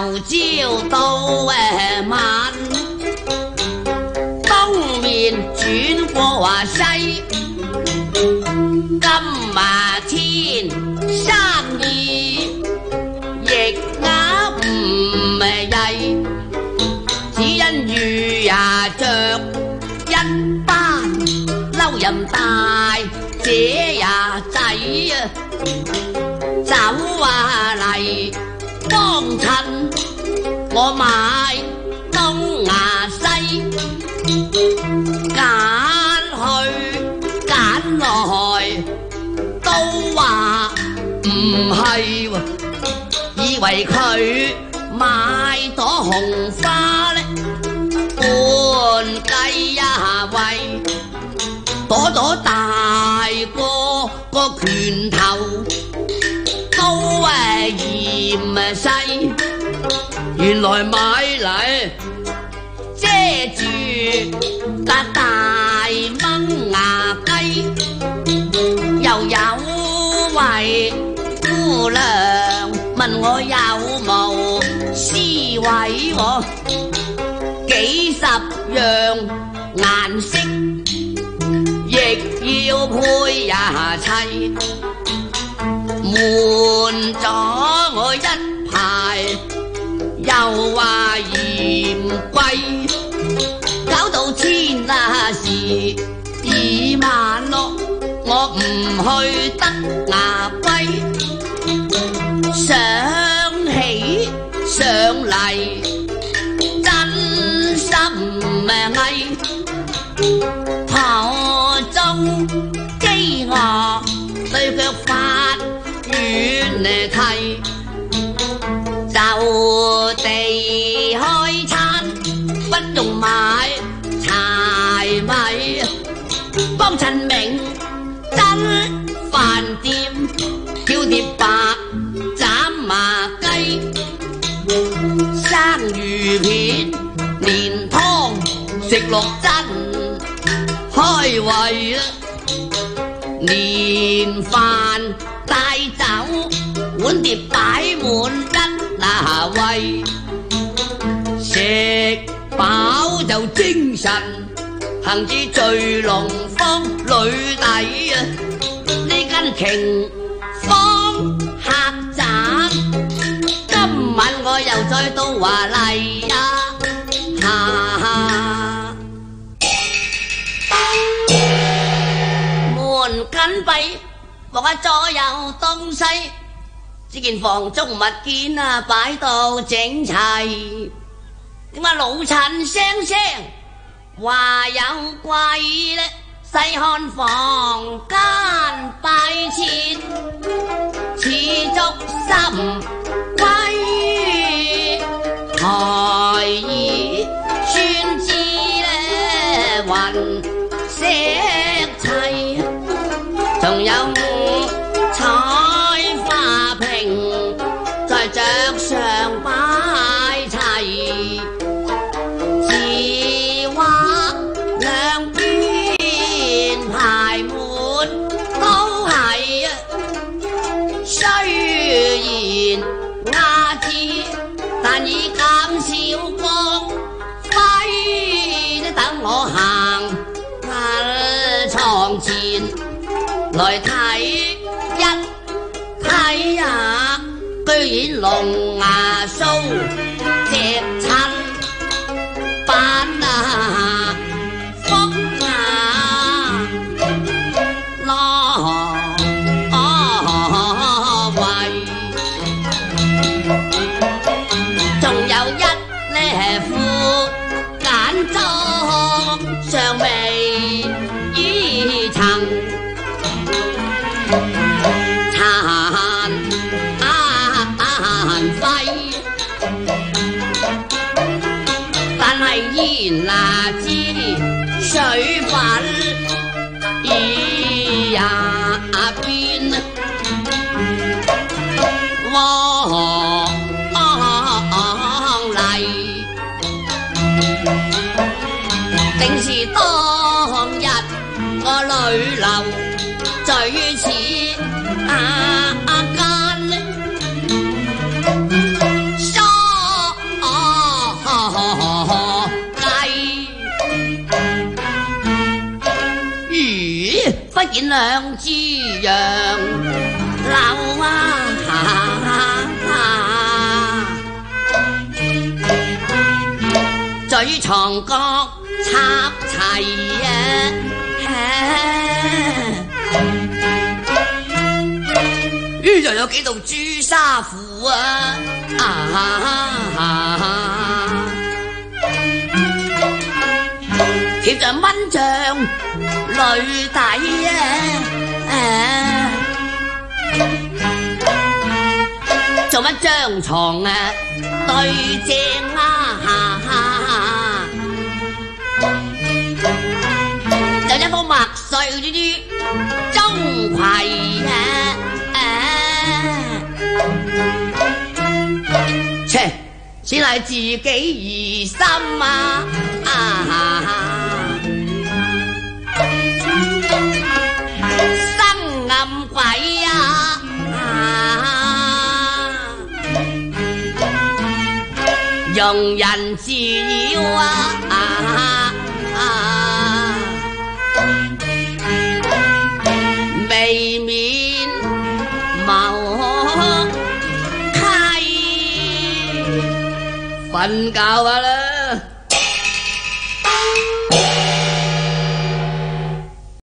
由朝到诶晚，东面转过话西，今嘛天生二，亦咬唔诶只因遇也着一班嬲人大姐也仔啊走啊嚟帮衬。我买东牙西，拣去拣来都话唔系以为佢买朵红花咧，半计一喂，朵朵大个个拳头都系嫌细。原来买嚟遮住笪大蚊牙鸡，又有位姑娘问我有无丝位，我几十样颜色亦要配呀砌，瞒咗我一排。贵，搞到天那时已晚落，我唔去得牙归，想起上嚟真心命危，途中饥饿，对脚发软嚟替。叫碟白斩麻鸡、生鱼片、连汤食落真开胃啊！连饭带酒，碗碟摆满一楼胃，食饱就精神，行至聚龙坊里底啊！琼芳客栈，今晚我又再到华丽呀！门紧闭，望下左右东西，只见房中物件啊摆到整齐。你啊老陈声声话有贵咧，细看房间。此足心归；台雨之枝，云来睇一睇啊，居然龙牙梳只亲板啊，风啊浪可畏，仲有一呢副眼妆像。水流，嘴似啊根梳髻，如忽然两只羊留下，在床藏插齐呀。着有几道朱砂符啊啊！贴着蚊帐、泪底啊，做乜张床啊对正啊？就一方墨碎啲钟馗啊。先系自己疑心啊啊！生暗鬼啊啊！用人自扰啊啊！瞓觉啦！